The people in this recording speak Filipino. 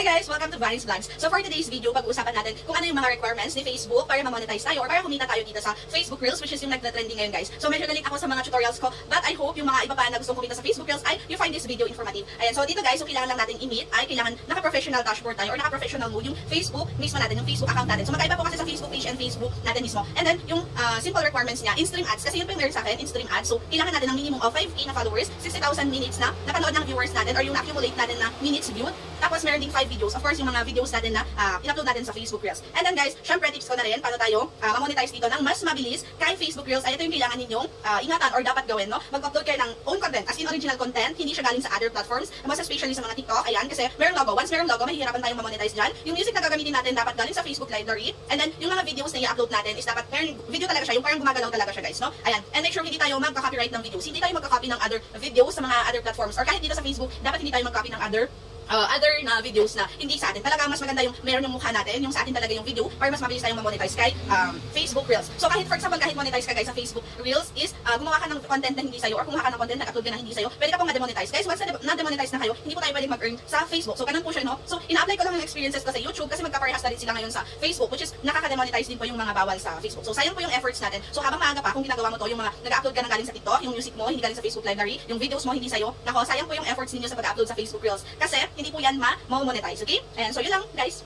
Hi guys! Welcome to Vines Vlogs. So for today's video, pag-uusapan natin kung ano yung mga requirements ni Facebook para ma-monetize tayo or para kumita tayo dito sa Facebook Reels which is yung nagda-trending ngayon guys. So medyo galing ako sa mga tutorials ko but I hope yung mga iba pa na gustong kumita sa Facebook Reels ay you find this video informative. Ayan, so dito guys, yung kailangan lang natin i-meet ay kailangan naka-professional dashboard tayo or naka-professional mode yung Facebook mismo natin, yung Facebook account natin. So magkaiba po kasi sa Facebook page and Facebook natin mismo. And then yung uh, simple requirements niya, in-stream ads kasi yun po yung meron sa akin, in-stream ads. So kailangan natin ng minimum of 5k na followers, 60,000 minutes na napanood ng viewers natin or yung na-accumulate natin na minutes viewed. Tapos meron ding 5 videos. Of course, yung mga videos natin na uh, in-upload natin sa Facebook Reels. And then guys, syempre tips ko na rin paano tayo uh, ma-monetize dito ng mas mabilis kay Facebook Reels. Ay ito yung kailangan ninyong uh, ingatan or dapat gawin, no? Mag-upload kayo ng own content, as in original content, hindi siya galing sa other platforms. Mas especially sa mga TikTok, ayan, kasi merong logo. Once merong logo, mahihirapan tayong ma-monetize dyan. Yung music na gagamitin natin dapat galing sa Facebook library. And then, yung mga videos na i-upload natin is dapat meron video talaga siya, yung parang gumagalaw talaga siya, guys, no? Ayan. And make sure hindi tayo magka-copyright ng videos. Hindi tayo magka-copy ng other videos sa mga other platforms or kahit dito sa Facebook, dapat hindi tayo mag-copy ng other uh, other na videos na hindi sa atin. Talaga mas maganda yung meron yung mukha natin, yung sa atin talaga yung video para mas mabilis tayong ma-monetize kay um, Facebook Reels. So kahit for example, kahit monetize ka guys sa Facebook Reels is uh, gumawa ka ng content na hindi sa'yo or kumuha ka ng content na upload na hindi sa'yo, pwede ka pong ma-demonetize. Guys, once na-demonetize na kayo, hindi po tayo pwedeng mag-earn sa Facebook. So ganun po siya, no? So ina-apply ko lang yung experiences ko sa YouTube kasi magka-parehas na rin sila ngayon sa Facebook which is nakaka-demonetize din po yung mga bawal sa Facebook. So sayang po yung efforts natin. So habang maaga pa, kung ginagawa mo to, yung mga nag-upload ka na galing sa TikTok, yung music mo, hindi galing sa Facebook library, yung videos mo, hindi sa'yo, nako, sayang po yung efforts ninyo sa pag-upload sa Facebook Reels. Kasi hindi po yan ma-monetize, okay? And so yun lang, guys.